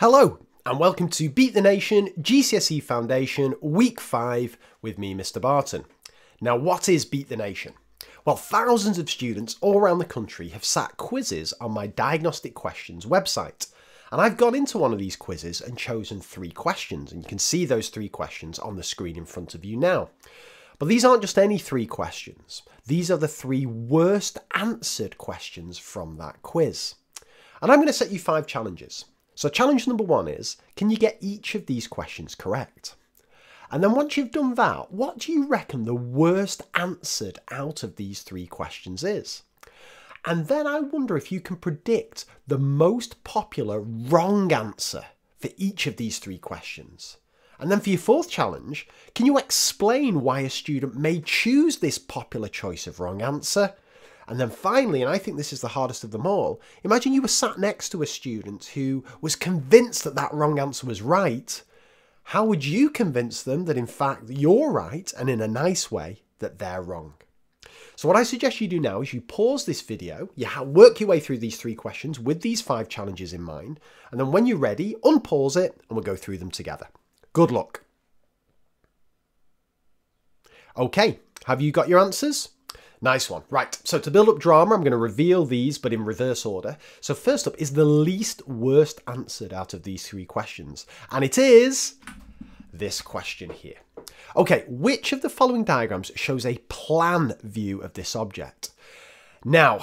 Hello, and welcome to Beat the Nation GCSE Foundation Week 5 with me, Mr. Barton. Now, what is Beat the Nation? Well, thousands of students all around the country have sat quizzes on my Diagnostic Questions website. And I've gone into one of these quizzes and chosen three questions, and you can see those three questions on the screen in front of you now. But these aren't just any three questions, these are the three worst answered questions from that quiz. And I'm going to set you five challenges. So, challenge number one is can you get each of these questions correct? And then, once you've done that, what do you reckon the worst answered out of these three questions is? And then I wonder if you can predict the most popular wrong answer for each of these three questions. And then for your fourth challenge, can you explain why a student may choose this popular choice of wrong answer? And then finally, and I think this is the hardest of them all, imagine you were sat next to a student who was convinced that that wrong answer was right. How would you convince them that in fact you're right and in a nice way that they're wrong? So what I suggest you do now is you pause this video, you work your way through these three questions with these five challenges in mind, and then when you're ready, unpause it and we'll go through them together. Good luck. Okay, have you got your answers? Nice one. Right, so to build up drama, I'm going to reveal these, but in reverse order. So first up is the least worst answered out of these three questions. And it is this question here. Okay, which of the following diagrams shows a plan view of this object? Now,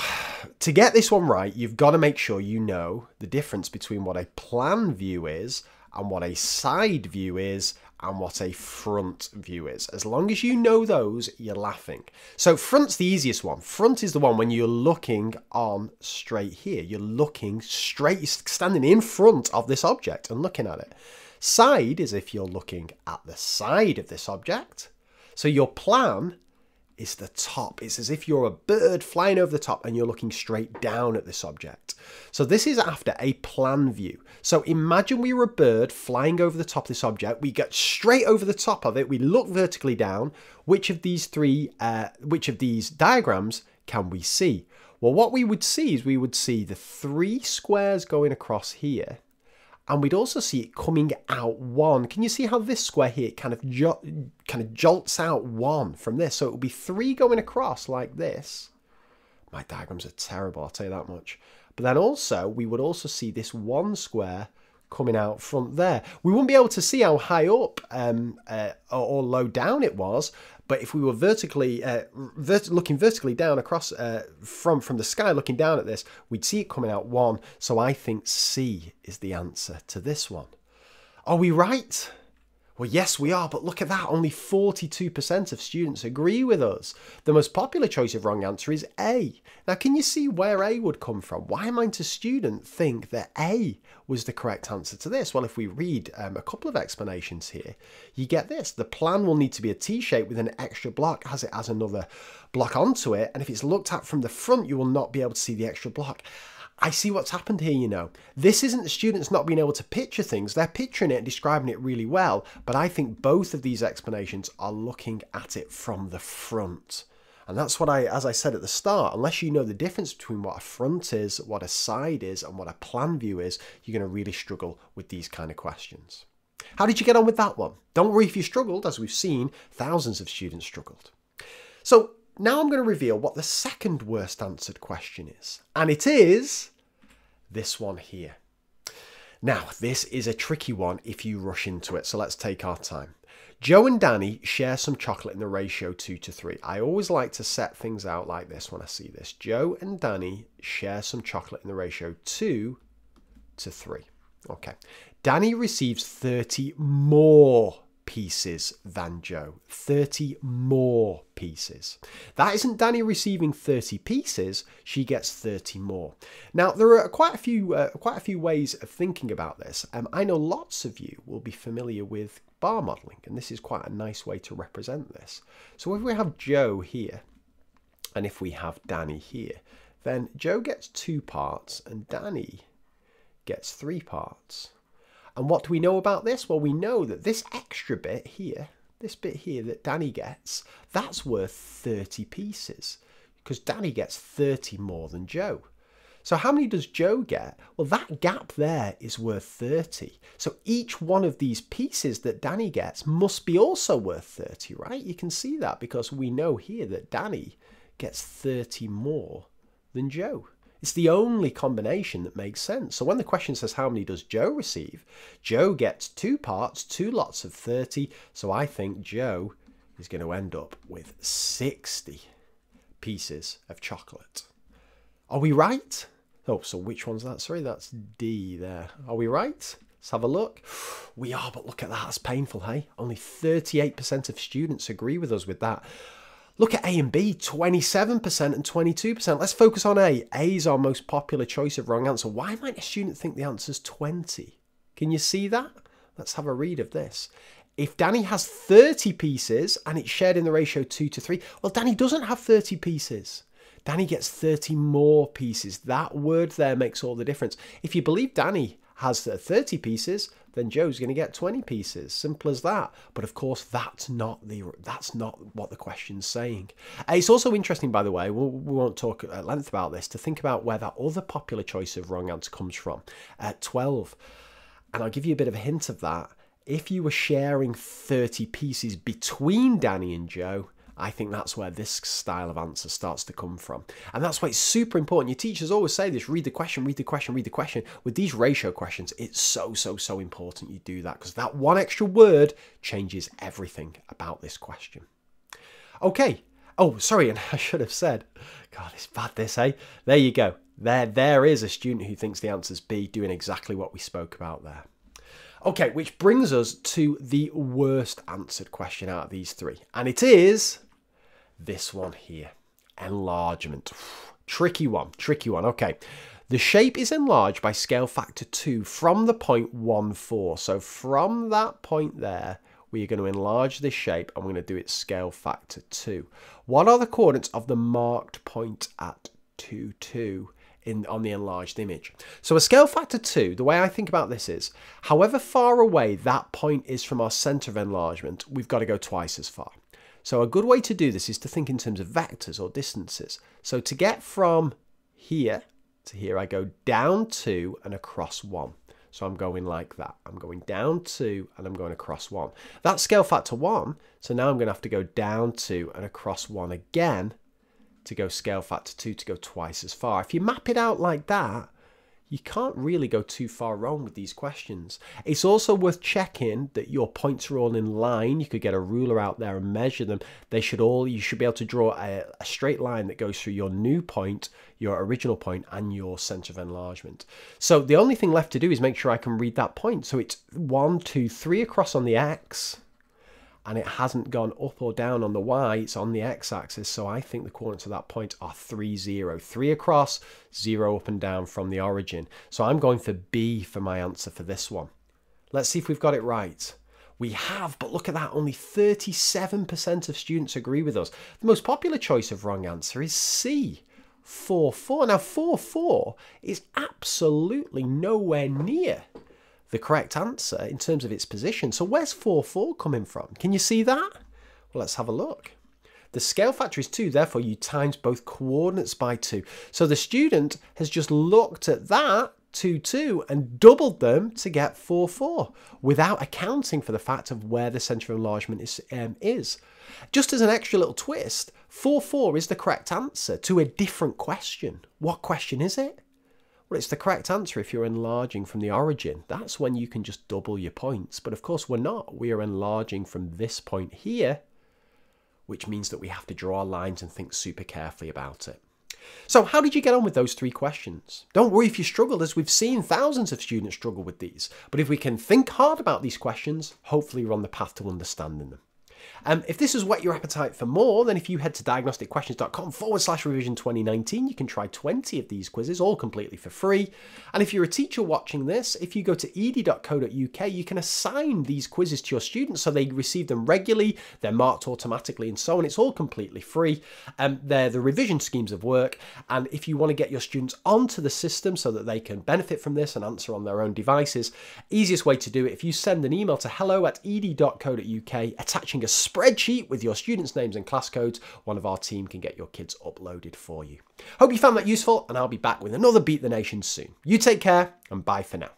to get this one right, you've got to make sure you know the difference between what a plan view is and what a side view is and what a front view is. As long as you know those, you're laughing. So front's the easiest one. Front is the one when you're looking on straight here. You're looking straight, you're standing in front of this object and looking at it. Side is if you're looking at the side of this object. So your plan is the top. It's as if you're a bird flying over the top and you're looking straight down at this object. So this is after a plan view. So imagine we were a bird flying over the top of this object. We get straight over the top of it. We look vertically down. Which of these three, uh, which of these diagrams can we see? Well, what we would see is we would see the three squares going across here and we'd also see it coming out one. Can you see how this square here kind of kind of jolts out one from this? So it would be three going across like this. My diagrams are terrible, I'll tell you that much. But then also, we would also see this one square coming out front there. We wouldn't be able to see how high up um, uh, or low down it was, but if we were vertically uh, vert looking vertically down across uh, from from the sky, looking down at this, we'd see it coming out one. So I think C is the answer to this one. Are we right? Well, yes, we are, but look at that. Only 42% of students agree with us. The most popular choice of wrong answer is A. Now, can you see where A would come from? Why might a student think that A was the correct answer to this? Well, if we read um, a couple of explanations here, you get this. The plan will need to be a T-shape with an extra block as it has another block onto it. And if it's looked at from the front, you will not be able to see the extra block. I see what's happened here, you know. This isn't the students not being able to picture things, they're picturing it and describing it really well, but I think both of these explanations are looking at it from the front. And that's what I, as I said at the start, unless you know the difference between what a front is, what a side is, and what a plan view is, you're going to really struggle with these kind of questions. How did you get on with that one? Don't worry if you struggled, as we've seen, thousands of students struggled. So now I'm going to reveal what the second worst answered question is. And it is this one here. Now, this is a tricky one if you rush into it, so let's take our time. Joe and Danny share some chocolate in the ratio 2 to 3. I always like to set things out like this when I see this. Joe and Danny share some chocolate in the ratio 2 to 3. Okay. Danny receives 30 more pieces than Joe. 30 more pieces. That isn't Danny receiving 30 pieces, she gets 30 more. Now, there are quite a few uh, quite a few ways of thinking about this. Um, I know lots of you will be familiar with bar modeling, and this is quite a nice way to represent this. So if we have Joe here, and if we have Danny here, then Joe gets two parts and Danny gets three parts. And what do we know about this? Well, we know that this extra bit here, this bit here that Danny gets, that's worth 30 pieces because Danny gets 30 more than Joe. So how many does Joe get? Well, that gap there is worth 30. So each one of these pieces that Danny gets must be also worth 30, right? You can see that because we know here that Danny gets 30 more than Joe. It's the only combination that makes sense. So when the question says how many does Joe receive, Joe gets two parts, two lots of 30. So I think Joe is going to end up with 60 pieces of chocolate. Are we right? Oh, so which one's that? Sorry, that's D there. Are we right? Let's have a look. We are, but look at that. That's painful, hey? Only 38% of students agree with us with that. Look at A and B, 27% and 22%. Let's focus on A. A is our most popular choice of wrong answer. Why might a student think the answer is 20? Can you see that? Let's have a read of this. If Danny has 30 pieces and it's shared in the ratio 2 to 3, well, Danny doesn't have 30 pieces. Danny gets 30 more pieces. That word there makes all the difference. If you believe Danny has 30 pieces, then Joe's going to get 20 pieces. Simple as that. But of course, that's not the that's not what the question's saying. It's also interesting, by the way. We'll, we won't talk at length about this. To think about where that other popular choice of wrong answer comes from. At 12, and I'll give you a bit of a hint of that. If you were sharing 30 pieces between Danny and Joe, I think that's where this style of answer starts to come from. And that's why it's super important. Your teachers always say this read the question, read the question, read the question. With these ratio questions, it's so, so, so important you do that because that one extra word changes everything about this question. Okay. Oh, sorry, and I should have said, God, it's bad this, eh? There you go. There, there is a student who thinks the answer's B doing exactly what we spoke about there. Okay, which brings us to the worst answered question out of these three. And it is this one here. Enlargement. Tricky one, tricky one. Okay. The shape is enlarged by scale factor 2 from the point 1, 4. So from that point there, we are going to enlarge this shape and we're going to do it scale factor 2. What are the coordinates of the marked point at 2, 2? In, on the enlarged image. So a scale factor 2, the way I think about this is, however far away that point is from our centre of enlargement, we've got to go twice as far. So a good way to do this is to think in terms of vectors or distances. So to get from here to here, I go down 2 and across 1. So I'm going like that. I'm going down 2 and I'm going across 1. That's scale factor 1. So now I'm going to have to go down 2 and across 1 again to go scale factor 2 to go twice as far. If you map it out like that, you can't really go too far wrong with these questions. It's also worth checking that your points are all in line. You could get a ruler out there and measure them. They should all, you should be able to draw a, a straight line that goes through your new point, your original point, and your center of enlargement. So the only thing left to do is make sure I can read that point. So it's one, two, three across on the X, and it hasn't gone up or down on the y, it's on the x-axis. So I think the coordinates of that point are 3, 0. 3 across, 0 up and down from the origin. So I'm going for B for my answer for this one. Let's see if we've got it right. We have, but look at that, only 37% of students agree with us. The most popular choice of wrong answer is C. 4, 4. Now, 4, 4 is absolutely nowhere near the correct answer in terms of its position. So where's 4, 4 coming from? Can you see that? Well, let's have a look. The scale factor is 2, therefore you times both coordinates by 2. So the student has just looked at that 2, 2 and doubled them to get 4, 4 without accounting for the fact of where the centre of enlargement is, um, is. Just as an extra little twist, 4, 4 is the correct answer to a different question. What question is it? Well, it's the correct answer if you're enlarging from the origin. That's when you can just double your points. But of course, we're not. We are enlarging from this point here, which means that we have to draw our lines and think super carefully about it. So how did you get on with those three questions? Don't worry if you struggled, as we've seen thousands of students struggle with these. But if we can think hard about these questions, hopefully we're on the path to understanding them. Um, if this has whet your appetite for more, then if you head to diagnosticquestions.com forward slash revision 2019, you can try 20 of these quizzes, all completely for free. And if you're a teacher watching this, if you go to eedi.co.uk, you can assign these quizzes to your students so they receive them regularly, they're marked automatically, and so on. It's all completely free. Um, they're the revision schemes of work. And if you want to get your students onto the system so that they can benefit from this and answer on their own devices, easiest way to do it, if you send an email to hello at eedi.co.uk attaching a spreadsheet with your students' names and class codes, one of our team can get your kids uploaded for you. Hope you found that useful, and I'll be back with another Beat the Nation soon. You take care, and bye for now.